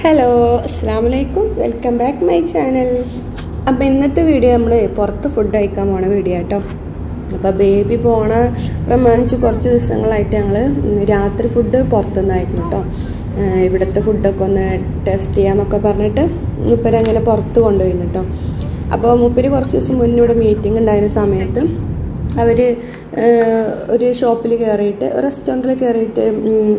Hello അസ്സാം വലൈക്കും welcome back my channel അപ്പോൾ ഇന്നത്തെ വീഡിയോ നമ്മൾ പുറത്ത് ഫുഡ് കഴിക്കാൻ പോണ വീഡിയോ കേട്ടോ അപ്പോൾ ബേബി പോണ പ്രമാണിച്ച് കുറച്ച് ദിവസങ്ങളായിട്ട് ഞങ്ങൾ രാത്രി ഫുഡ് പുറത്തുനിന്നായിരുന്നു കേട്ടോ ഇവിടുത്തെ ഫുഡൊക്കെ ഒന്ന് ടെസ്റ്റ് ചെയ്യാമെന്നൊക്കെ പറഞ്ഞിട്ട് മുപ്പരങ്ങനെ പുറത്ത് കൊണ്ടുപോയിരുന്നു കേട്ടോ അപ്പോൾ മുപ്പര് കുറച്ച് ദിവസം മുന്നേ ഇവിടെ മീറ്റിംഗ് ഉണ്ടായിരുന്ന സമയത്ത് അവർ ഒരു ഷോപ്പിൽ കയറിയിട്ട് റെസ്റ്റോറന്റിൽ കയറിയിട്ട്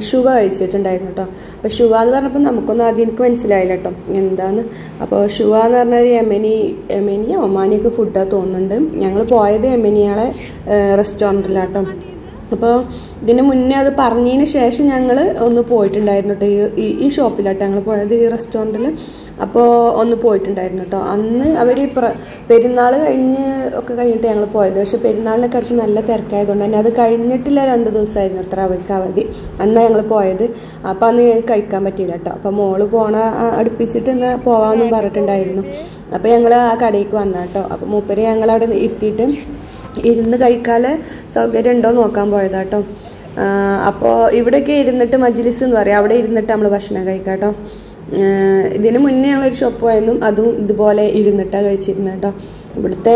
ഷുവ കഴിച്ചിട്ടുണ്ടായിരുന്നു കേട്ടോ അപ്പോൾ ഷുവ എന്ന് പറഞ്ഞപ്പോൾ നമുക്കൊന്നും ആദ്യം എനിക്ക് മനസ്സിലായില്ല കേട്ടോ എന്താന്ന്? അപ്പോൾ ഷുവ എന്ന് പറഞ്ഞാൽ യമനി യമനി ഒമാനിയൊക്കെ ഫുഡാണ് തോന്നുന്നുണ്ട്. ഞങ്ങൾ പോയത് യമനിയാളെ റെസ്റ്റോറന്റിലാട്ടോ അപ്പോൾ ഇതിന് മുന്നേ അത് പറഞ്ഞതിന് ശേഷം ഞങ്ങൾ ഒന്ന് പോയിട്ടുണ്ടായിരുന്നു കേട്ടോ ഈ ഈ ഷോപ്പിലാട്ടോ ഞങ്ങൾ പോയത് ഈ റെസ്റ്റോറന്റിൽ അപ്പോൾ ഒന്ന് പോയിട്ടുണ്ടായിരുന്നു കേട്ടോ അന്ന് അവർ പ്ര പെരുന്നാൾ കഴിഞ്ഞ് ഒക്കെ കഴിഞ്ഞിട്ട് ഞങ്ങൾ പോയത്. പക്ഷെ പെരുന്നാളിനൊക്കെ അടുത്ത് നല്ല തിരക്കായതുകൊണ്ട് തന്നെ അത് കഴിഞ്ഞിട്ടില്ല രണ്ട് ദിവസമായിരുന്നു അത്ര അവർക്ക് അവധി. അന്നാണ് ഞങ്ങൾ പോയത്. അപ്പോൾ അന്ന് കഴിക്കാൻ പറ്റിയില്ല കേട്ടോ അപ്പോൾ മോൾ പോണ അടുപ്പിച്ചിട്ട് ഇന്ന് പോകാമെന്നും പറഞ്ഞിട്ടുണ്ടായിരുന്നു. അപ്പോൾ ഞങ്ങൾ ആ കടയിലേക്ക് വന്നാട്ടോ അപ്പോൾ മൂപ്പര് ഞങ്ങളവിടെ ഇരുത്തിയിട്ട് ഇരുന്ന് കഴിക്കാൻ സൗകര്യം ഉണ്ടോ നോക്കാൻ പോയതാട്ടോ. അപ്പോൾ ഇവിടെയൊക്കെ ഇരുന്നിട്ട് മജ്ലിസ് എന്ന് പറയും. അവിടെ ഇരുന്നിട്ട് നമ്മൾ ഭക്ഷണം കഴിക്കാം കേട്ടോ. ഇതിന് മുന്നേ ഞങ്ങളൊരു ഷോപ്പ് പോയെന്നും അതും ഇതുപോലെ ഇരുന്നിട്ടാണ് കഴിച്ചിരുന്നത് കേട്ടോ. ഇവിടുത്തെ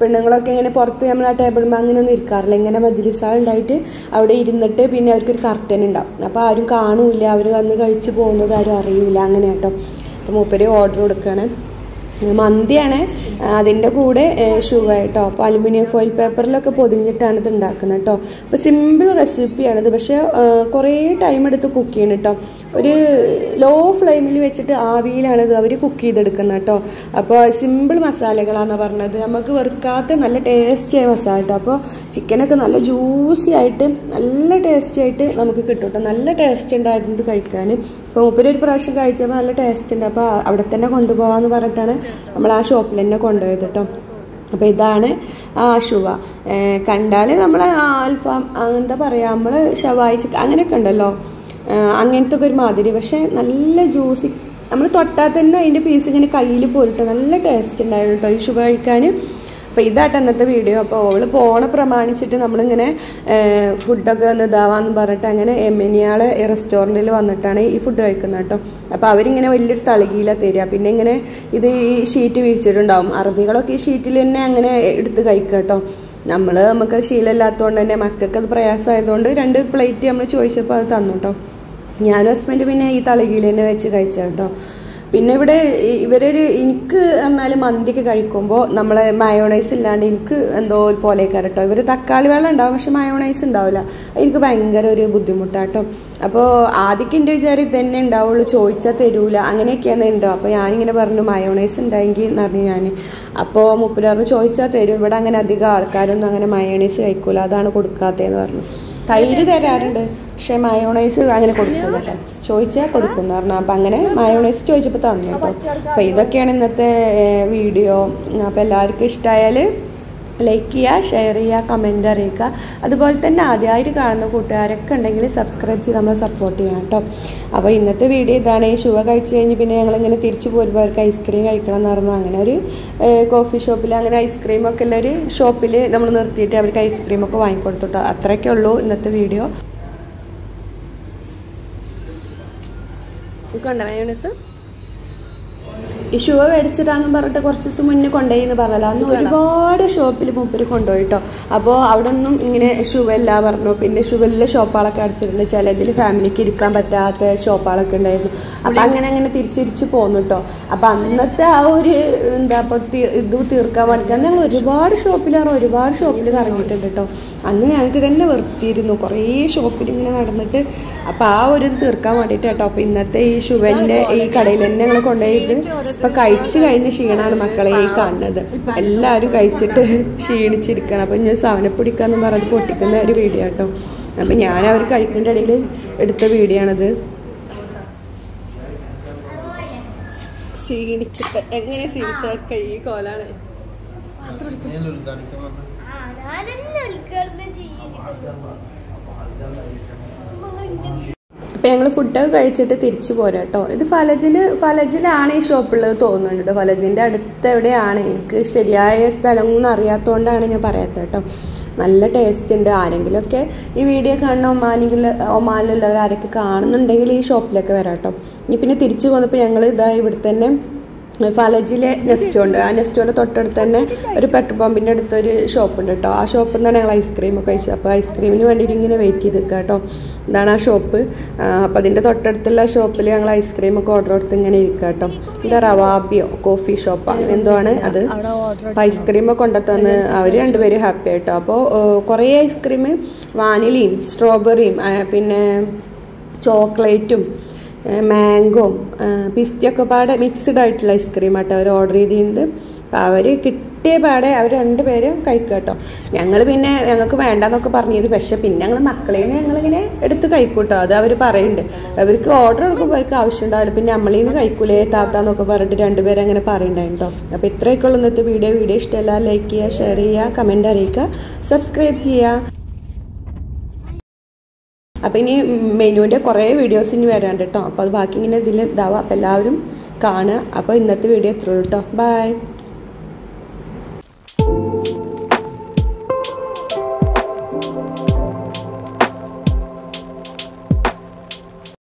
പെണ്ണുങ്ങളൊക്കെ ഇങ്ങനെ പുറത്ത് നമ്മൾ ആ ടേബിൾ അങ്ങനെയൊന്നും ഇരിക്കാറില്ല. ഇങ്ങനെ മജ്ലിസാൾ ഉണ്ടായിട്ട് അവിടെ ഇരുന്നിട്ട് പിന്നെ അവർക്കൊരു കർട്ടൻ ഉണ്ടാവും. അപ്പോൾ ആരും കാണൂല അവർ വന്ന് കഴിച്ച് പോകുന്നത് ആരും അറിയില്ല. അങ്ങനെ കേട്ടോ. അപ്പോൾ മൂപ്പര് ഓർഡർ കൊടുക്കുകയാണ് മന്തിയാണ്. അതിന്റെ കൂടെ ഷുഗർ കേട്ടോ അപ്പോൾ അലുമിനിയം ഫോയിൽ പേപ്പറിലൊക്കെ പൊതിഞ്ഞിട്ടാണ് ഇത് ഉണ്ടാക്കുന്നത് കേട്ടോ അപ്പോൾ സിമ്പിൾ റെസിപ്പിയാണിത് പക്ഷേ കുറേ ടൈം എടുത്ത് കുക്ക് ചെയ്യണം കേട്ടോ ഒരു ലോ ഫ്ലെയിമിൽ വെച്ചിട്ട് ആവിയിലാണ് ഇത് അവർ കുക്ക് ചെയ്തെടുക്കുന്നത് കേട്ടോ അപ്പോൾ സിമ്പിൾ മസാലകളാണെന്ന് പറഞ്ഞത്. നമുക്ക് വെറുക്കാത്ത നല്ല ടേസ്റ്റിയായ മസാല കേട്ടോ അപ്പോൾ ചിക്കനൊക്കെ നല്ല ജ്യൂസി ആയിട്ട് നല്ല ടേസ്റ്റി ആയിട്ട് നമുക്ക് കിട്ടും കേട്ടോ നല്ല ടേസ്റ്റ് ഉണ്ടായിരുന്നു കഴിക്കാൻ. ഇപ്പോൾ മൂപ്പര് ഒരു പ്രാവശ്യം കഴിച്ചപ്പോൾ നല്ല ടേസ്റ്റ് ഉണ്ട്. അപ്പോൾ അവിടെ തന്നെ കൊണ്ടുപോകാമെന്ന് പറഞ്ഞിട്ടാണ് നമ്മൾ ആ ഷോപ്പിൽ തന്നെ കൊണ്ടുപോയത് കേട്ടോ അപ്പോൾ ഇതാണ് ആ ശുവ കണ്ടാൽ നമ്മൾ ആൽഫാം എന്താ പറയുക നമ്മൾ ഷവായി അങ്ങനെയൊക്കെ ഉണ്ടല്ലോ. അങ്ങനത്തെ ഒക്കെ ഒരു മാതിരി. പക്ഷേ നല്ല ജ്യൂസി നമ്മൾ തൊട്ടാൽ തന്നെ അതിന്റെ പീസ് ഇങ്ങനെ കയ്യിൽ പോരിട്ടോ. നല്ല ടേസ്റ്റ് ഉണ്ടായിരുന്നു കേട്ടോ ഈ ഷുവ കഴിക്കാൻ അപ്പോൾ ഇതായിട്ട് അന്നത്തെ വീഡിയോ അപ്പോൾ ഓൾ പോണ പ്രമാണിച്ചിട്ട് നമ്മളിങ്ങനെ ഫുഡൊക്കെ ഒന്ന് ഇതാവാന്ന് പറഞ്ഞിട്ട് അങ്ങനെ എമ്മിനിയാൾ റെസ്റ്റോറന്റിൽ വന്നിട്ടാണ് ഈ ഫുഡ് കഴിക്കുന്നത് കേട്ടോ. അപ്പോൾ അവരിങ്ങനെ വലിയൊരു തളികയിലാണ് തരിക. പിന്നെ ഇങ്ങനെ ഇത് ഈ ഷീറ്റ് വിരിച്ചിട്ടുണ്ടാവും. അറബികളൊക്കെ ഈ ഷീറ്റിൽ തന്നെ അങ്ങനെ എടുത്ത് കഴിക്കുക കേട്ടോ. നമ്മൾ നമുക്ക് ശീലമില്ലാത്തതുകൊണ്ട് തന്നെ മക്കൾക്ക് അത് പ്രയാസമായതുകൊണ്ട് രണ്ട് പ്ലേറ്റ് നമ്മൾ ചോദിച്ചപ്പോൾ അത് തന്നു കേട്ടോ. ഞാനും ഹസ്ബൻഡ് പിന്നെ ഈ തളികയിൽ തന്നെ വെച്ച് കഴിച്ച കേട്ടോ. പിന്നെ ഇവിടെ ഇവരൊരു എനിക്ക് എന്നാൽ മന്തിക്ക് കഴിക്കുമ്പോൾ നമ്മളെ മയോണൈസ് ഇല്ലാണ്ട് എനിക്ക് എന്തോ ഒരു പോലെ കേട്ടോ ഇവർ തക്കാളി വെള്ളം ഉണ്ടാവും പക്ഷെ മയോണൈസ് ഉണ്ടാവില്ല. എനിക്ക് ഭയങ്കര ഒരു ബുദ്ധിമുട്ടാട്ടോ. അപ്പോൾ ആദ്യക്ക് എന്റെ വിചാരം ഇത് തന്നെ ഉണ്ടാവുള്ളൂ ചോദിച്ചാൽ തരൂല അങ്ങനെയൊക്കെയാണ് ഉണ്ടോ അപ്പോൾ ഞാനിങ്ങനെ പറഞ്ഞു മയോണൈസ് ഉണ്ടായെങ്കിൽ എന്ന് പറഞ്ഞു ഞാൻ അപ്പോൾ പറഞ്ഞു ചോദിച്ചാൽ തരും. ഇവിടെ അങ്ങനെ അധികം ആൾക്കാരൊന്നും അങ്ങനെ മയോണൈസ് കഴിക്കൂല. അതാണ് കൊടുക്കാത്തതെന്ന് പറഞ്ഞു. തൈര് തരാറുണ്ട്. പക്ഷെ മയോണൈസ് അങ്ങനെ കൊടുക്കുന്നില്ല. ചോദിച്ചാൽ കൊടുക്കുന്നു. പറഞ്ഞു അപ്പം അങ്ങനെ മയോണൈസ് ചോദിച്ചപ്പോൾ തന്നു കേട്ടോ. അപ്പം ഇതൊക്കെയാണ് ഇന്നത്തെ വീഡിയോ അപ്പോൾ എല്ലാവർക്കും ഇഷ്ടമായാൽ ലൈക്ക് ചെയ്യുക ഷെയർ ചെയ്യുക കമന്റ് അറിയിക്കുക. അതുപോലെ തന്നെ ആദ്യമായിട്ട് കാണുന്ന കൂട്ടുകാരൊക്കെ ഉണ്ടെങ്കിൽ സബ്സ്ക്രൈബ് ചെയ്ത് നമ്മളെ സപ്പോർട്ട് ചെയ്യണം കേട്ടോ. അപ്പോൾ ഇന്നത്തെ വീഡിയോ ഇതാണ്. ഈ ഷുവ കഴിച്ച് കഴിഞ്ഞ് പിന്നെ ഞങ്ങളിങ്ങനെ തിരിച്ചു പോരുമ്പോൾ അവർക്ക് ഐസ്ക്രീം കഴിക്കണം എന്ന് പറഞ്ഞു അങ്ങനെ ഒരു കോഫി ഷോപ്പിൽ അങ്ങനെ ഐസ്ക്രീം ഒക്കെ ഉള്ള ഒരു ഷോപ്പിൽ നമ്മൾ നിർത്തിയിട്ട് അവർക്ക് ഐസ്ക്രീം ഒക്കെ വാങ്ങിക്കൊടുത്തു കേട്ടോ. അത്രയൊക്കെ ഉള്ളൂ ഇന്നത്തെ വീഡിയോ കണ്ടോ മയോണൈസ് ഈ ഷൂ മേടിച്ചിട്ടാന്ന് പറഞ്ഞിട്ട് കുറച്ച് ദിവസം മുന്നേ കൊണ്ടുപോയിന്ന് പറഞ്ഞല്ലോ. അന്ന് ഒരുപാട് ഷോപ്പിൽ മൂപ്പര് കൊണ്ടുപോയി കേട്ടോ അപ്പോൾ അവിടെ ഒന്നും ഇങ്ങനെ എല്ലാം പറഞ്ഞു. പിന്നെ ഷുവല്ല ഷോപ്പുകളൊക്കെ അടിച്ചിട്ടുണ്ട്. ചിലതിൽ ഫാമിലിക്ക് ഇരിക്കാൻ പറ്റാത്ത ഷോപ്പുകളൊക്കെ ഉണ്ടായിരുന്നു. അപ്പം അങ്ങനെ അങ്ങനെ തിരിച്ചിരിച്ച് പോന്നു കേട്ടോ അപ്പം അന്നത്തെ ആ ഒരു എന്താ ഇപ്പോൾ ഇത് തീർക്കാൻ വേണ്ടിയിട്ട് ഞങ്ങൾ ഒരുപാട് ഷോപ്പിൽ ഒരുപാട് ഷോപ്പിൽ കറങ്ങിയിട്ടുണ്ട് കേട്ടോ അന്ന് ഞങ്ങൾക്ക് തന്നെ വെറുത്തിയിരുന്നു. കുറേ ഷോപ്പിൽ ഇങ്ങനെ നടന്നിട്ട് അപ്പം ആ ഒരു തീർക്കാൻ വേണ്ടിയിട്ട് കേട്ടോ അപ്പം ഇന്നത്തെ ഈ ഷുവന്റെ ഈ കടയിൽ തന്നെ ഞങ്ങൾ കൊണ്ടുപോയിട്ട് ഇപ്പം കഴിച്ച് കഴിഞ്ഞ ക്ഷീണമാണ് മക്കളെ ഈ കാണുന്നത്. എല്ലാവരും കഴിച്ചിട്ട് ക്ഷീണിച്ചിരിക്കണം. അപ്പം ഞാൻ സാധനപ്പൊടിക്കാന്ന് പറഞ്ഞത് പൊട്ടിക്കുന്ന ഒരു വീഡിയോ കേട്ടോ അപ്പം ഞാൻ അവർ കഴിക്കുന്നതിന്റെ ഇടയിൽ എടുത്ത വീഡിയോ ആണത്. ക്ഷീണിച്ചിട്ട്. എങ്ങനെ ക്ഷീണിച്ചവർക്ക് ഈ കോലാണ്? അപ്പം ഞങ്ങൾ ഫുഡൊക്കെ കഴിച്ചിട്ട് തിരിച്ചു പോരാ കേട്ടോ ഇത് ഫലജിൽ ഫലജിലാണ് ഈ ഷോപ്പുള്ളത് തോന്നുന്നുണ്ട് ഫലജിന്റെ അടുത്ത് എവിടെയാണ്? എനിക്ക് ശരിയായ സ്ഥലം ഒന്നും അറിയാത്തതുകൊണ്ടാണ് ഞാൻ പറയാത്തത് കേട്ടോ നല്ല ടേസ്റ്റ് ഉണ്ട്. ആരെങ്കിലുമൊക്കെ ഈ വീഡിയോ കാണുന്ന ഒമാനെങ്കിൽ ഒമാനിലുള്ളവർ ആരൊക്കെ കാണുന്നുണ്ടെങ്കിൽ ഈ ഷോപ്പിലൊക്കെ വരാം കേട്ടോ ഇനി പിന്നെ തിരിച്ചു പോന്നപ്പോൾ ഞങ്ങൾ ഇതാ ഇവിടെ തന്നെ ഫലജിലെ നെസ്റ്റോ ഉണ്ട്. ആ നെസ്റ്റോയുടെ തൊട്ടടുത്ത് തന്നെ ഒരു പെട്രോൾ പമ്പിന്റെ അടുത്തൊരു ഷോപ്പ് ഉണ്ട് കേട്ടോ. ആ ഷോപ്പിൽ നിന്ന് ഞങ്ങൾ ഐസ്ക്രീം ഒക്കെ കഴിച്ചത് അപ്പോൾ ഐസ്ക്രീമിന് വേണ്ടിയിട്ട് ഇങ്ങനെ വെയിറ്റ് ചെയ്ത് നിൽക്കുക കേട്ടോ. ഇതാണ് ആ ഷോപ്പ്. അപ്പോൾ അതിന്റെ തൊട്ടടുത്തുള്ള ഷോപ്പിൽ ഞങ്ങൾ ഐസ്ക്രീം ഒക്കെ ഓർഡർ കൊടുത്ത് ഇങ്ങനെ ഇരിക്കുക കേട്ടോ. എന്താ റവാബിയോ കോഫി ഷോപ്പ് അങ്ങനെ എന്തോ ആണ് അത്. അപ്പോൾ ഐസ്ക്രീം ഒക്കെ കൊണ്ടുത്തന്ന് അവർ രണ്ടുപേരും ഹാപ്പി ആയിട്ടോ അപ്പോൾ കുറേ ഐസ്ക്രീം വാനിലയും സ്ട്രോബെറിയും പിന്നെ ചോക്ലേറ്റും മാംഗോ പിസ്റ്റിയൊക്കെ പാടെ മിക്സ്ഡ് ആയിട്ടുള്ള ഐസ്ക്രീം ആട്ടോ അവർ ഓർഡർ ചെയ്തിരുന്നത്. അവർ കിട്ടിയ പാടെ അവർ രണ്ടുപേരും കഴിക്കുക കേട്ടോ ഞങ്ങൾ പിന്നെ ഞങ്ങൾക്ക് വേണ്ടെന്നൊക്കെ പറഞ്ഞത് പക്ഷേ പിന്നെ ഞങ്ങൾ മക്കളെ ഞങ്ങളിങ്ങനെ എടുത്ത് കഴിക്കൂട്ടോ അത് അവർ പറയുന്നുണ്ട് അവർക്ക് ഓർഡർ കൊടുക്കുമ്പോൾ അവർക്ക് ആവശ്യം ഉണ്ടാവില്ല. പിന്നെ നമ്മളിൽ നിന്ന് കഴിക്കൂലേ താത്താന്നൊക്കെ പറഞ്ഞിട്ട് രണ്ടുപേരും അങ്ങനെ പറയുന്നുണ്ടായിട്ടോ അപ്പോൾ ഇത്രയൊക്കെ ഉള്ളൂ ഇന്നത്തെ വീഡിയോ വീഡിയോ ഇഷ്ടമല്ല ലൈക്ക് ചെയ്യുക ഷെയർ ചെയ്യുക കമന്റ് അറിയിക്കുക സബ്സ്ക്രൈബ് ചെയ്യുക. അപ്പം ഇനി മെനുവിന്റെ കുറേ വീഡിയോസ് ഇനി വരാണ്ട് കേട്ടോ അപ്പോൾ അത് ബാക്കി ഇങ്ങനെ ഇതിൽ ഇതാവാം. അപ്പോൾ എല്ലാവരും കാണുക. അപ്പോൾ ഇന്നത്തെ വീഡിയോ എത്ര കേട്ടോ ബൈ